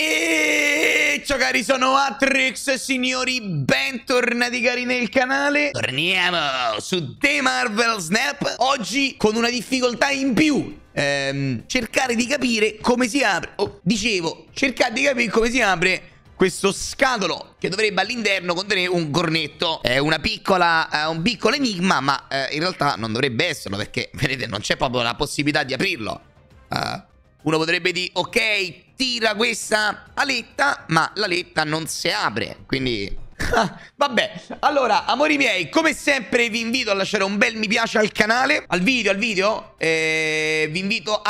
E ciao cari, sono Atrix, signori, bentornati cari nel canale. Torniamo su The Marvel Snap. Oggi con una difficoltà in più ehm, Cercare di capire come si apre Oh, dicevo, cercare di capire come si apre questo scatolo che dovrebbe all'interno contenere un cornetto. È una piccola, eh, un piccolo enigma ma eh, in realtà non dovrebbe esserlo perché vedete non c'è proprio la possibilità di aprirlo. Uh, Uno potrebbe dire ok tira questa aletta, ma l'aletta non si apre. Quindi... Vabbè, allora, amori miei, come sempre vi invito a lasciare un bel mi piace al canale, al video, al video. Eh, vi invito.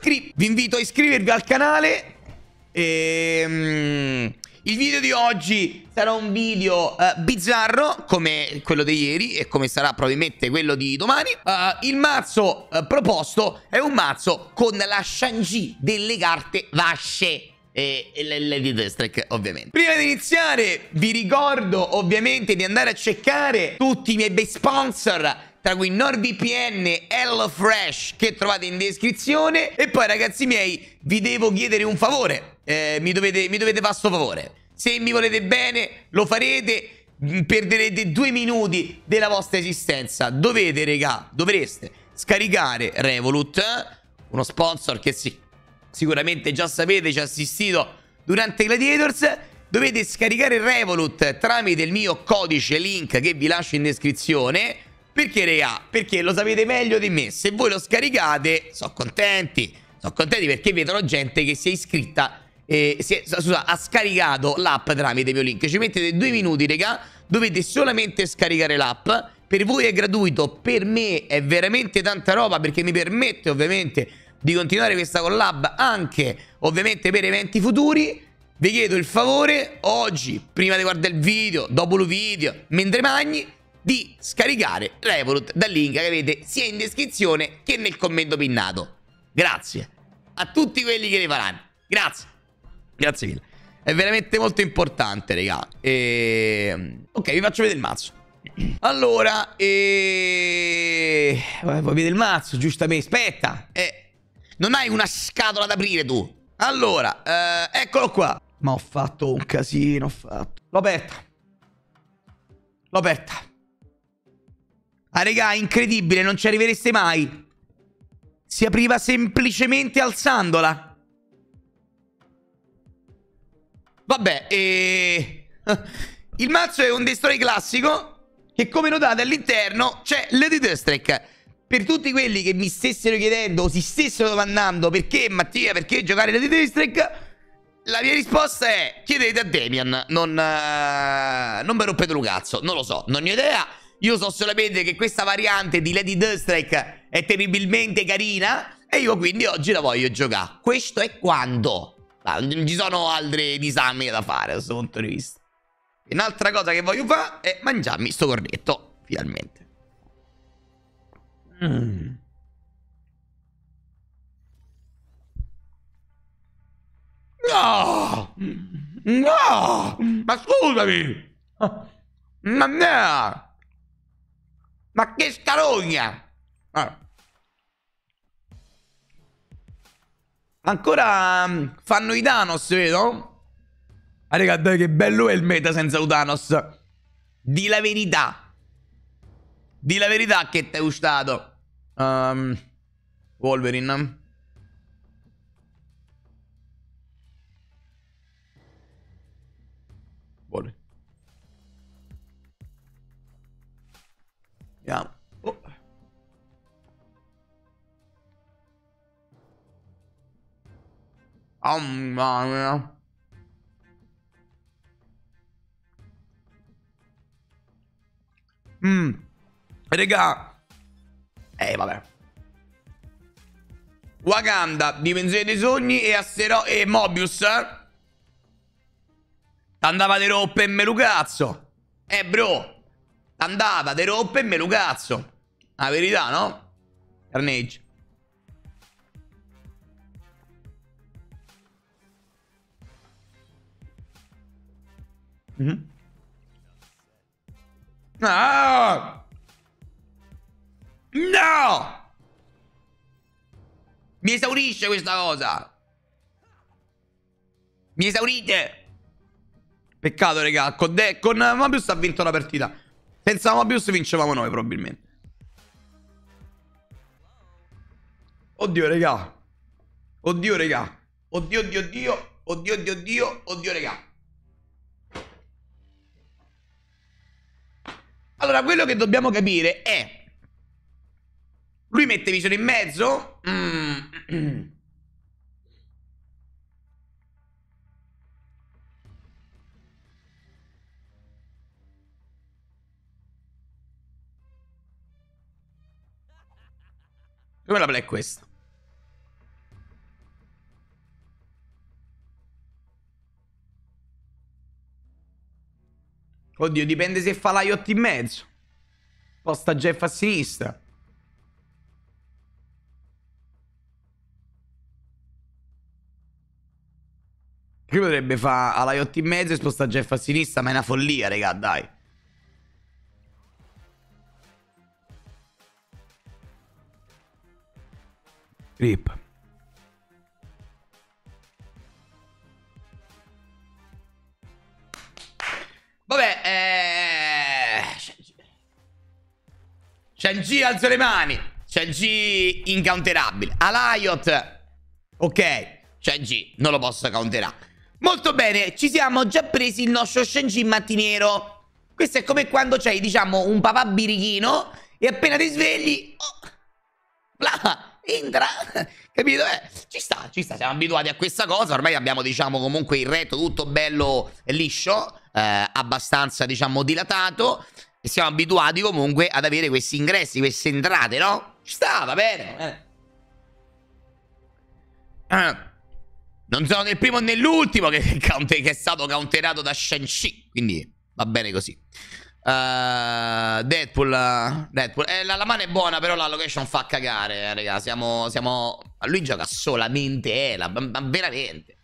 Vi invito a iscrivervi al canale. Ehm... Il video di oggi sarà un video uh, bizzarro come quello di ieri e come sarà probabilmente quello di domani. Uh, il mazzo uh, proposto è un mazzo con la Shang-Chi delle carte vasce e Lady Deathstrike ovviamente Prima di iniziare vi ricordo ovviamente di andare a cercare tutti i miei bei sponsor tra cui NordVPN e HelloFresh che trovate in descrizione e poi ragazzi miei vi devo chiedere un favore eh, mi, dovete, dovete fare sto favore. Se mi volete bene, lo farete, mm, perderete due minuti della vostra esistenza. Dovete, regà, dovreste scaricare Revolut, uno sponsor che sì, sicuramente già sapete, ci ha assistito durante Gladiators. Dovete scaricare Revolut tramite il mio codice link che vi lascio in descrizione. Perché, regà? Perché lo sapete meglio di me. Se voi lo scaricate, sono contenti. Sono contenti perché vedono gente che si è iscritta eh, è, scusa, ha scaricato l'app tramite mio link. Ci mettete due minuti, raga. Dovete solamente scaricare l'app. Per voi è gratuito, per me è veramente tanta roba perché mi permette ovviamente di continuare questa collab anche ovviamente per eventi futuri. Vi chiedo il favore oggi, prima di guardare il video, dopo il video, mentre magni, di scaricare Revolut dal link che avete sia in descrizione che nel commento pinnato. Grazie a tutti quelli che ne faranno. Grazie. Grazie mille. È veramente molto importante, raga. E... Ok, vi faccio vedere il mazzo. Allora, e... Vuoi vedere il mazzo, giustamente. Aspetta. Eh... Non hai una scatola da aprire tu. Allora, eh... eccolo qua. Ma ho fatto un casino, ho fatto. L'ho aperta. L'ho aperta. Ah, raga, incredibile, non ci arrivereste mai. Si apriva semplicemente alzandola. Vabbè, e... Il mazzo è un destroy classico che come notate all'interno c'è Lady Deathstrike. Per tutti quelli che mi stessero chiedendo o si stessero domandando perché Mattia, perché giocare Lady Deathstrike, la mia risposta è chiedete a Damian, non, uh, non mi rompete un cazzo, non lo so, non ho idea. Io so solamente che questa variante di Lady Deathstrike è terribilmente carina e io quindi oggi la voglio giocare. Questo è quando... Ah, non ci sono altri disami da fare da questo punto di vista. Un'altra cosa che voglio fare è mangiarmi sto cornetto, finalmente. Mm. No! No! Ma scusami! Ma no! Ma che scarogna! Ah. Ancora mm, fanno i Thanos, vedo? Ah, raga, dai, che bello è il meta senza Thanos. Di la verità. Di la verità che ti è gustato. Um, Wolverine. Wolverine. Oh mamma mia. Mmm. Regà. Eh, vabbè. Wakanda, Dimensione dei Sogni e Astero e Mobius. T'andava di roppe e me lo cazzo. Eh, bro. T'andava di roppe e me lo cazzo. La verità, no? Carnage. Mm -hmm. Ah! No! Mi esaurisce questa cosa. Mi esaurite! Peccato, raga. Con, De con Mobius ha vinto la partita. Senza Mobius vincevamo noi, probabilmente. Oddio, raga. Oddio, raga. Oddio, oddio, oddio. Oddio, oddio, oddio. Oddio, raga. Allora, quello che dobbiamo capire è... Lui mette visione in mezzo? Mm. Come la play è questa? Oddio, dipende se fa l'IOT in mezzo. Posta Jeff a sinistra. Che potrebbe fare all'IOT in mezzo e sposta Jeff a sinistra? Ma è una follia, raga, dai. Rip. Vabbè, eh... Shang-Chi alzo le mani. Shang-Chi incounterabile. Alaiot. Ok. Shang-Chi non lo posso counterare. Molto bene, ci siamo già presi il nostro Shang-Chi mattiniero. Questo è come quando c'hai, diciamo, un papà birichino e appena ti svegli... Oh, bla, entra, capito? Eh, ci sta, ci sta, siamo abituati a questa cosa, ormai abbiamo, diciamo, comunque il retro tutto bello liscio, eh, abbastanza, diciamo, dilatato, e siamo abituati comunque ad avere questi ingressi, queste entrate, no? Ci sta, va bene, va bene. Non sono né il primo né l'ultimo che, che, è stato counterato da Shang-Chi, quindi va bene così. Uh, Deadpool, uh, Deadpool. Eh, la, la, mano è buona, però la location fa cagare, eh, raga. Siamo, siamo... Lui gioca solamente Ela, ma, ma veramente.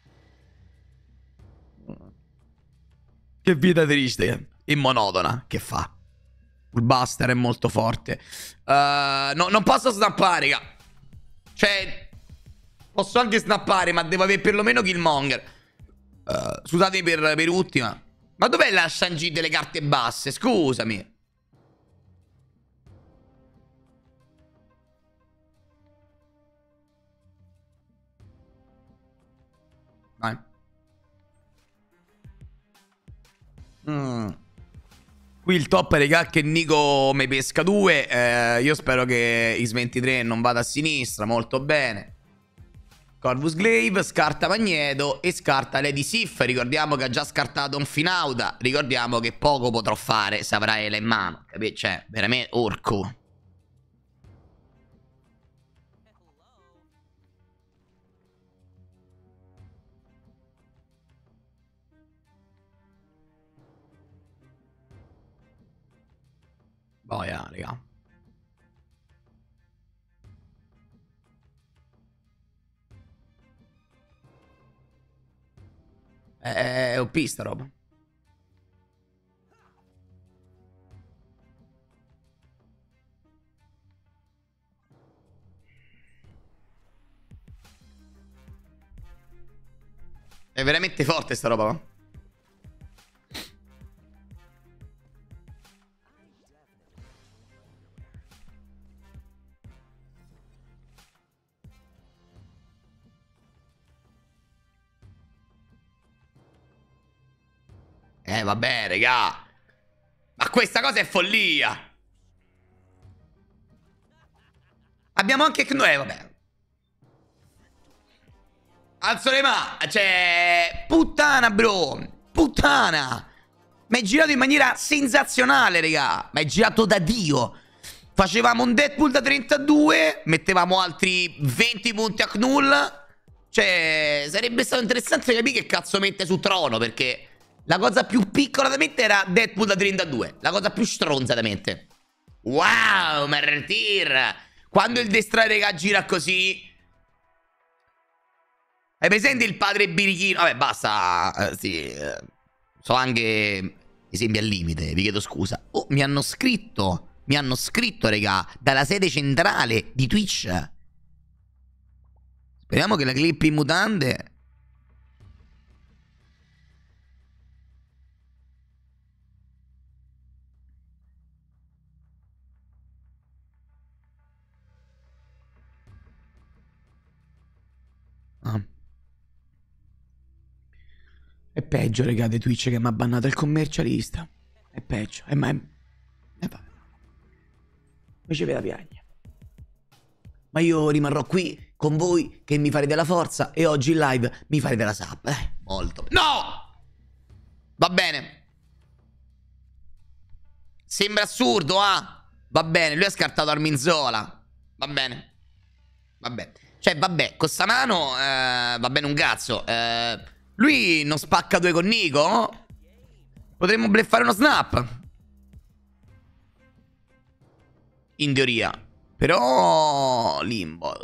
Che vita triste e monotona che fa. Il Buster è molto forte. Uh, no, non posso snappare, raga. Cioè, posso anche snappare, ma devo avere perlomeno Killmonger. Uh, scusatemi per, per ultima. Ma dov'è la Shang-Chi delle carte basse? Scusami. Mm. Qui il top, raga, che Nico mi pesca due. Eh, io spero che X23 non vada a sinistra. Molto bene. Corvus Glaive, scarta Magneto e scarta Lady Sif. Ricordiamo che ha già scartato un Finauda. Ricordiamo che poco potrò fare se avrà Ela in mano. Capito? Cioè, veramente orco. Boia, raga. È, è OP sta roba. È veramente forte sta roba. Eh, vabbè, regà. Ma questa cosa è follia. Abbiamo anche... Eh, vabbè. Alzo le mani. Cioè... Puttana, bro. Puttana. Ma è girato in maniera sensazionale, regà. Ma è girato da Dio. Facevamo un Deadpool da 32. Mettevamo altri 20 punti a Knull. Cioè, sarebbe stato interessante capire che cazzo mette su trono, perché... La cosa più piccola da mente era Deadpool da 32. La cosa più stronza da mente. Wow, Martir. Quando il Destroyer gira così... Hai presente il padre birichino? Vabbè, basta. Eh, sì. Eh, so anche esempi al limite. Vi chiedo scusa. Oh, mi hanno scritto. Mi hanno scritto, raga. Dalla sede centrale di Twitch. Speriamo che la clip in mutande peggio, raga, di Twitch che mi ha bannato il commercialista. È peggio. E ma... È... E va. Mi ci vede piagna. Ma io rimarrò qui con voi che mi farete la forza e oggi in live mi farete la sub. Eh, molto. No! Va bene. Sembra assurdo, ah? Va bene, lui ha scartato Arminzola. Va bene. Vabbè. Cioè, vabbè, con sta mano eh, va bene un cazzo. Eh, lui non spacca due con Nico? Potremmo bleffare uno snap. In teoria. Però... Limbo.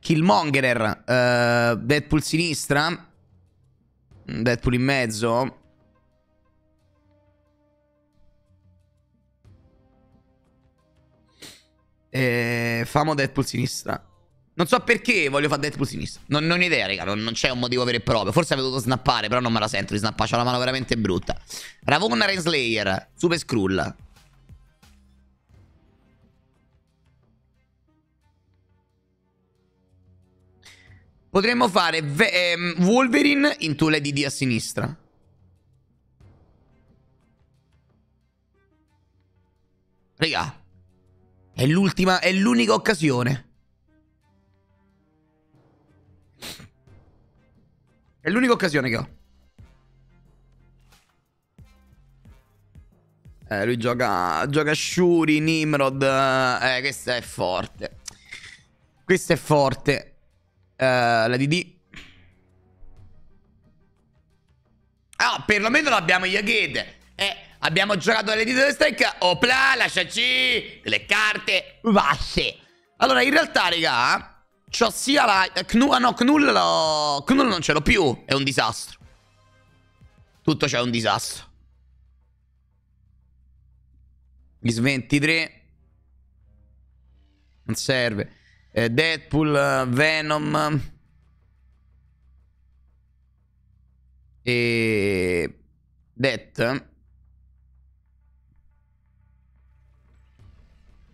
Killmongerer. Uh, Deadpool sinistra. Deadpool in mezzo. E... Famo Deadpool sinistra. Non so perché voglio fare Deadpool sinistra. Non, non idea, raga. Non, non, c'è un motivo vero e proprio. Forse avevo dovuto snappare, però non me la sento di snappare. C'ho la mano veramente brutta. Ravonna Renslayer. Super Skrull. Potremmo fare ehm, Wolverine in Tule DD a sinistra. Raga. È l'ultima, è l'unica occasione. È l'unica occasione che ho. Eh, lui gioca, gioca Shuri, Nimrod. Eh, questa è forte. Questa è forte. Uh, la DD. Ah, perlomeno l'abbiamo Yaghed. Eh, abbiamo giocato le DD delle stecca. Opla, lasciaci le carte. Vasse. Allora, in realtà, raga, c'ho sia la... Knull, ah no, Knull, lo... Knull non ce l'ho più. È un disastro. Tutto c'è un disastro. Gli 23. Non serve eh, Deadpool, Venom e Death.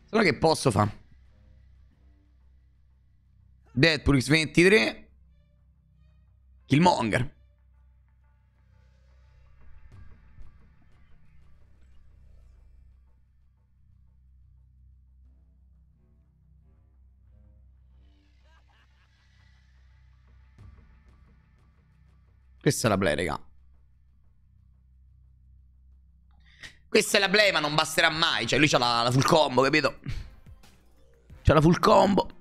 Solo che posso fare? Deadpool X23 Killmonger Questa è la play, raga. Questa è la play, ma non basterà mai. Cioè, lui c'ha la, la full combo, capito? C'ha la full combo.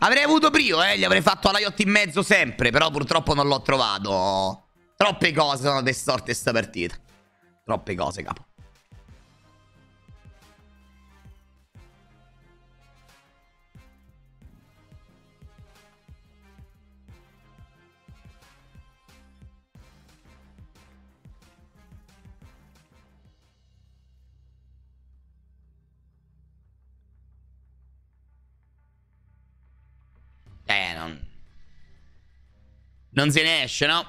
Avrei avuto Prio, eh. Gli avrei fatto la yacht in mezzo sempre. Però purtroppo non l'ho trovato. Troppe cose sono distorte sta partita. Troppe cose, capo. Non se ne esce, no?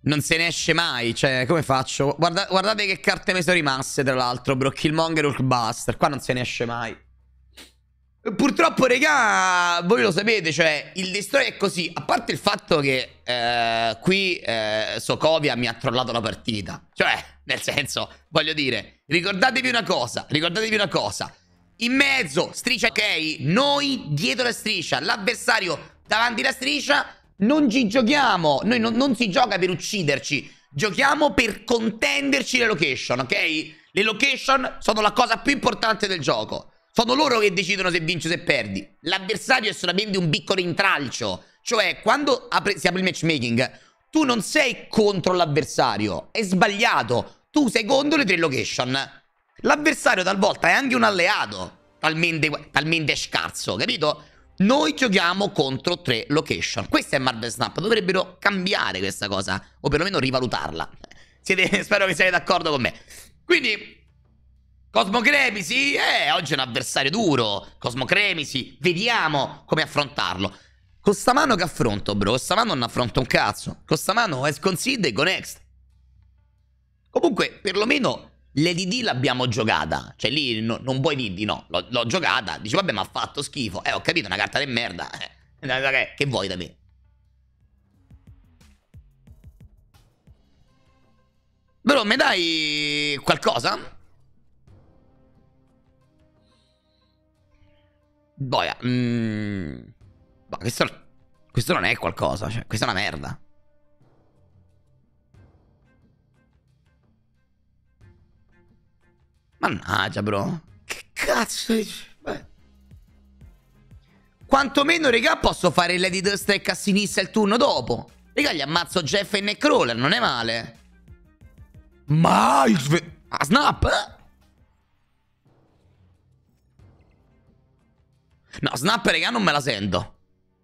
Non se ne esce mai, cioè, come faccio? Guarda, guardate che carte mi sono rimaste, tra l'altro, bro. Killmonger Hulkbuster. Qua non se ne esce mai. Purtroppo, regà, voi lo sapete, cioè, il destroy è così. A parte il fatto che eh, qui eh, Sokovia mi ha trollato la partita. Cioè, nel senso, voglio dire, ricordatevi una cosa, ricordatevi una cosa. In mezzo, striscia, ok? Noi dietro la striscia, l'avversario davanti alla striscia, non ci giochiamo. Noi non, non si gioca per ucciderci, giochiamo per contenderci le location, ok? Le location sono la cosa più importante del gioco. Sono loro che decidono se vinci o se perdi. L'avversario è solamente un piccolo intralcio. Cioè, quando apre, si apre il matchmaking, tu non sei contro l'avversario. È sbagliato. Tu sei contro le tre location. L'avversario talvolta è anche un alleato, talmente, talmente scarso, capito? Noi giochiamo contro tre location. Questo è Marvel Snap, dovrebbero cambiare questa cosa, o perlomeno rivalutarla. Siete, spero che siate d'accordo con me. Quindi, Cosmo Cremisi, eh, oggi è un avversario duro. Cosmo Cremisi, vediamo come affrontarlo. Con sta mano che affronto, bro? Con sta mano non affronto un cazzo. Con sta mano è sconsid e go next. Comunque, perlomeno L'EDD l'abbiamo giocata. Cioè lì no, non puoi dirti no. L'ho giocata. Dici vabbè ma ha fatto schifo. Eh ho capito una carta di merda. Eh, Che vuoi da me? Bro, mi dai qualcosa? Boia. Mm. Questo, questo non è qualcosa. Cioè, questa è una merda. Mannaggia, bro. Che cazzo Beh. Quantomeno, regà, posso fare il Lady Strike a sinistra il turno dopo. Regà, gli ammazzo Jeff e Neckcrawler, non è male. Mai sve... Ah, snap? No, snap, regà, non me la sento.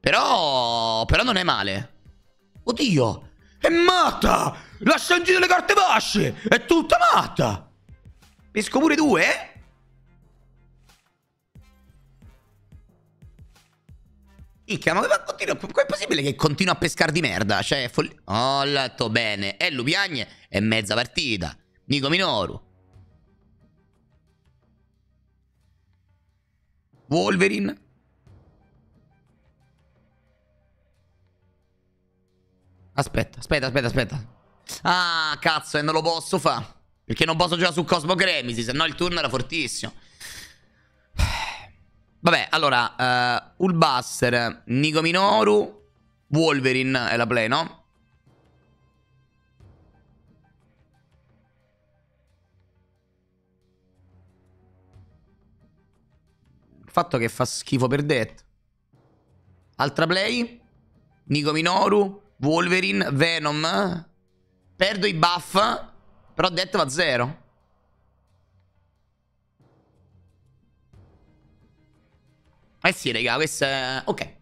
Però... Però non è male. Oddio. È matta! Lascia in giro le carte basce! È tutta matta! Pesco pure due? Eh? Icca, ma come è possibile che continua a pescare di merda? Cioè, folli... Oh, letto bene. E Lupiagne è mezza partita. Nico Minoru. Wolverine. Aspetta, aspetta, aspetta, aspetta. Ah, cazzo, e non lo posso fare. Perché non posso giocare su Cosmo Cremisi, se no il turno era fortissimo. Vabbè, allora, uh, Ulbuster, Nico Minoru, Wolverine è la play, no? Il fatto che fa schifo per Det. Altra play? Nico Minoru, Wolverine, Venom. Perdo i buff, però Det va zero. Eh sì, raga, questa è... Ok.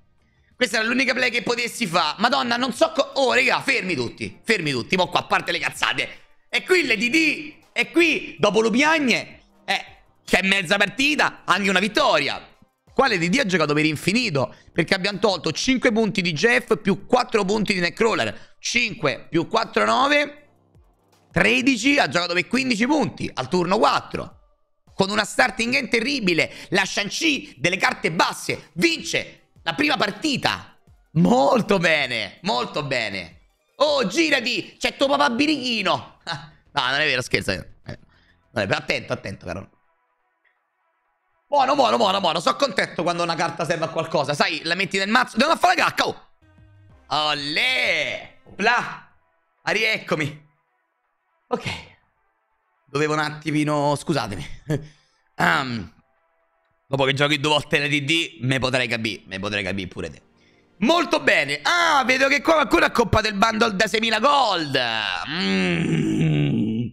Questa era l'unica play che potessi fare. Madonna, non so... oh, raga, fermi tutti. Fermi tutti. Mo qua, a parte le cazzate. E qui le DD. E qui, dopo Lupiagne, eh, c'è mezza partita, anche una vittoria. Quale DD ha giocato per infinito? Perché abbiamo tolto 5 punti di Jeff più 4 punti di Neckcrawler. 5 più 4, 9. 13, ha giocato per 15 punti al turno 4 con una starting end terribile, la Shang-Chi delle carte basse, vince la prima partita. Molto bene, molto bene. Oh, girati, c'è tuo papà birichino. no, non è vero, scherzo. Eh, vabbè, attento, attento, caro. Buono, buono, buono, buono. Sono contento quando una carta serve a qualcosa. Sai, la metti nel mazzo. Devo fare la cacca, oh. Olè. Opla. Rieccomi. Ok. Dovevo un attimino... Scusatemi. um, dopo che giochi due volte la DD, me potrei capire. Me potrei capire pure te. Molto bene. Ah, vedo che qua qualcuno ha comprato il bundle da 6.000 gold. Mm.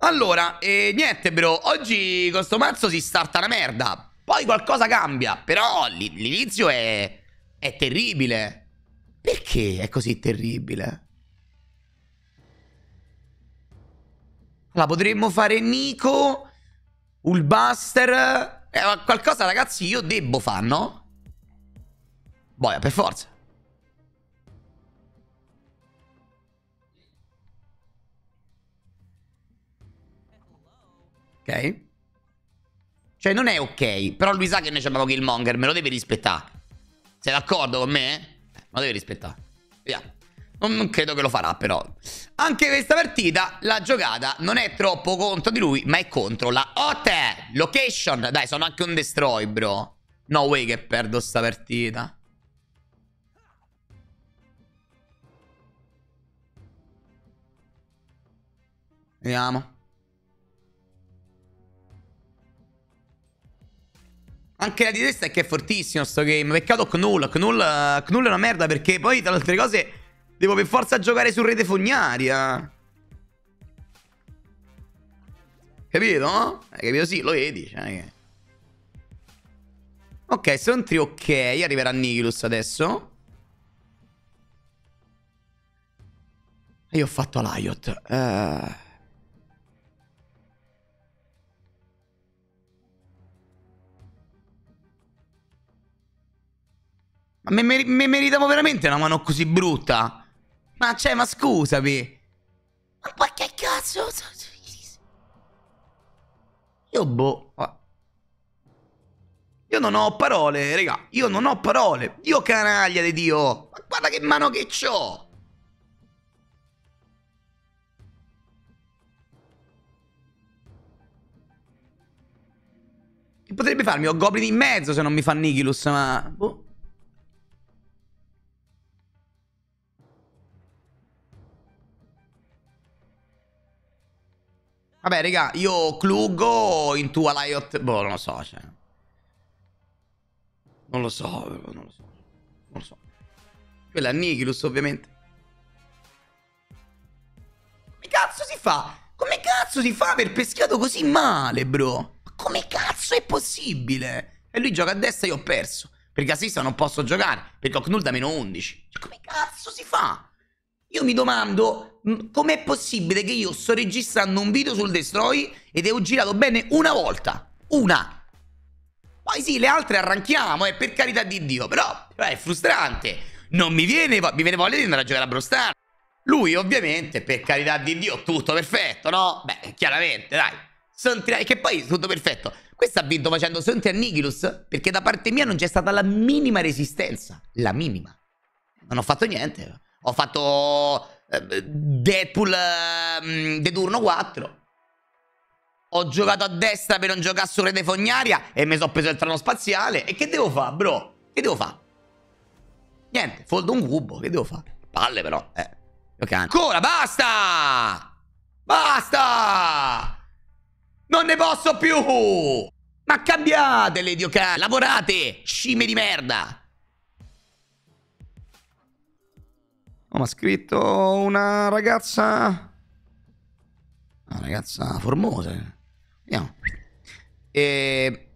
Allora, eh, niente bro. Oggi con sto mazzo si starta una merda. Poi qualcosa cambia. Però l'inizio è... È terribile. Perché è così terribile? La potremmo fare Nico, Ulbuster. Eh, qualcosa, ragazzi, io debbo fare, no? Boia, per forza. Ok. Cioè, non è ok. Però lui sa che noi abbiamo Killmonger. Me lo deve rispettare. Sei d'accordo con me? Eh, lo deve rispettare. Vediamo. Non credo che lo farà però. Anche questa partita la giocata non è troppo contro di lui, ma è contro la Hotel Location. Dai, sono anche un destroy, bro. No way che perdo sta partita. Vediamo. Anche la di testa è che è fortissimo sto game. Peccato Knull. Knull, Knull è una merda perché poi tra le altre cose Devo per forza giocare su rete fognaria. Capito? No? Hai capito? Sì, lo vedi. Cioè Ok, sono tre ok. Arriverà Nihilus adesso. Io ho fatto l'Iot. Uh... Eh. Ma me, me, me meritavo veramente una mano così brutta? Ma cioè, ma scusami. Ma che cazzo? Io boh. Io non ho parole, raga. Io non ho parole. Dio canaglia di Dio. Ma guarda che mano che c'ho. Che potrebbe farmi? Ho Goblin in mezzo se non mi fa Nihilus, ma... Boh. Vabbè, raga, io Clugo in tua Liot... Boh, non lo so, cioè... Non lo so, non lo so. Non lo so. Quella è Nihilus, ovviamente. Come cazzo si fa? Come cazzo si fa per pescato così male, bro? Ma come cazzo è possibile? E lui gioca a destra e io ho perso. Perché a sinistra non posso giocare. Perché ho Knull da meno 11. Cioè, come cazzo si fa? Io mi domando com'è possibile che io sto registrando un video sul Destroy ed ho girato bene una volta. Una. Poi sì, le altre arranchiamo, eh, per carità di Dio. Però, è frustrante. Non mi viene, mi viene voglia di andare a giocare a Brostano. Lui, ovviamente, per carità di Dio, tutto perfetto, no? Beh, chiaramente, dai. Sentry, che poi tutto perfetto. Questo ha vinto facendo Sentry Annihilus perché da parte mia non c'è stata la minima resistenza. La minima. Non ho fatto niente. Ho fatto eh, Deadpool eh, de turno 4. Ho giocato a destra per non giocare su rete fognaria e mi sono preso il treno spaziale. E che devo fare, bro? Che devo fare? Niente, foldo un cubo, che devo fare? Palle però, eh. Ok, ancora, basta! Basta! Non ne posso più! Ma cambiate le idiocane, lavorate, scime di merda! Oh, mi ha scritto una ragazza... Una ragazza formosa. Vediamo. E...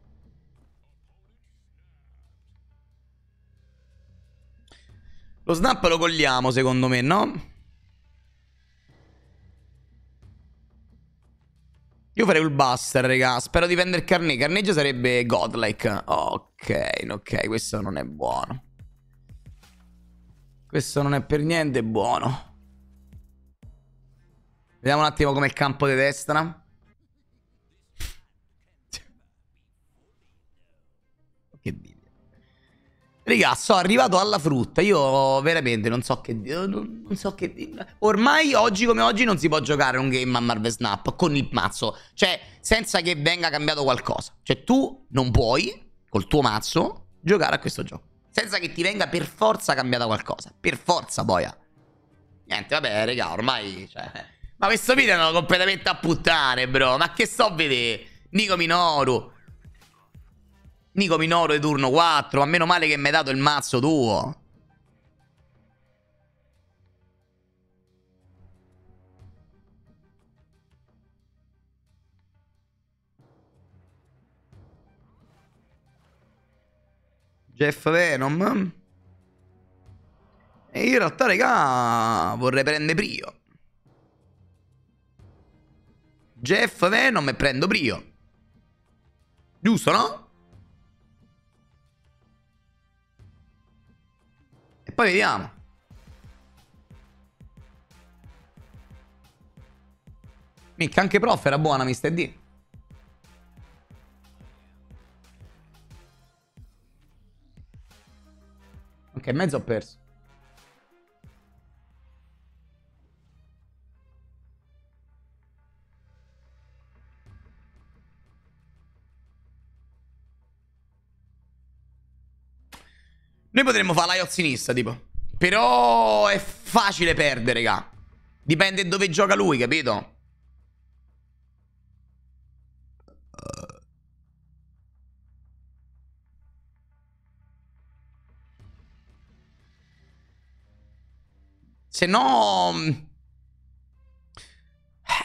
Lo snap lo colliamo, secondo me, no? Io farei il buster, raga. Spero di prendere carne. Carneggio sarebbe godlike. Ok, ok, questo non è buono. Questo non è per niente buono. Vediamo un attimo come il campo di destra. che video. Raga, sono arrivato alla frutta. Io veramente non so che non, non so che Ormai oggi come oggi non si può giocare un game a Marvel Snap con il mazzo. Cioè, senza che venga cambiato qualcosa. Cioè, tu non puoi, col tuo mazzo, giocare a questo gioco. Senza che ti venga per forza cambiata qualcosa. Per forza, boia. Niente, vabbè, raga, ormai... Cioè, ma questo video è andato completamente a puttane, bro. Ma che so vedere? Nico Minoru. Nico Minoru di turno 4. Ma meno male che mi hai dato il mazzo tuo. Jeff Venom. E in realtà, raga, vorrei prendere Brio. Jeff Venom e prendo Brio. Giusto, no? E poi vediamo. Mica anche prof era buona, Mr. D. Ok, mezzo ho perso. Noi potremmo fare la sinistra, tipo. Però è facile perdere, raga. Dipende dove gioca lui, capito? Se no... Mm,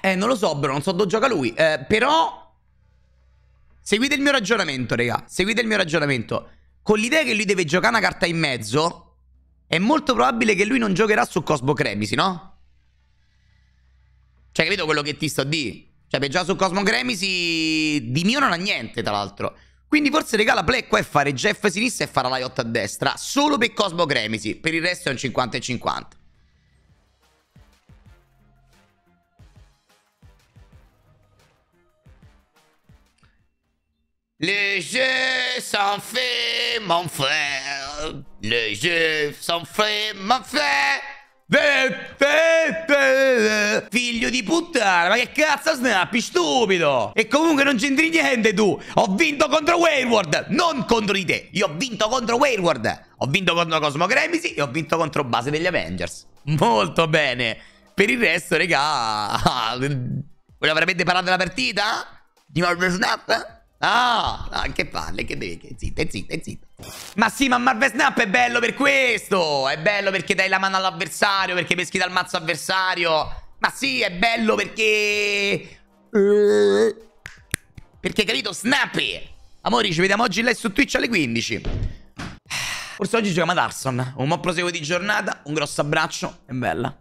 eh, non lo so, bro, non so dove gioca lui. Eh, però... Seguite il mio ragionamento, raga. Seguite il mio ragionamento con l'idea che lui deve giocare una carta in mezzo, è molto probabile che lui non giocherà su Cosmo Cremisi, no? Cioè, capito quello che ti sto a dire? Cioè, per già su Cosmo Cremisi di mio non ha niente, tra l'altro. Quindi forse regala play qua è fare Jeff a sinistra e fare la Liot a destra, solo per Cosmo Cremisi. Per il resto è un 50 e 50. Le jeux sont faits, mon frère. Le jeux sont faits, mon frère. Figlio di puttana, ma che cazzo snappi, stupido! E comunque non c'entri niente tu! Ho vinto contro Wayward, non contro di te! Io ho vinto contro Wayward! Ho vinto contro Cosmo Gremisi e ho vinto contro base degli Avengers. Molto bene! Per il resto, regà... Voi avrete parlato della partita? Di Marvel Snap? Ah, ah, che palle, che devi... Che zitta, zitta, zitta. Ma sì, ma Marvel Snap è bello per questo! È bello perché dai la mano all'avversario, perché peschi dal mazzo avversario. Ma sì, è bello perché... Perché, capito, Snappy! Amori, ci vediamo oggi live su Twitch alle 15. Forse oggi giochiamo ad Arson. Un buon proseguo di giornata, un grosso abbraccio e bella.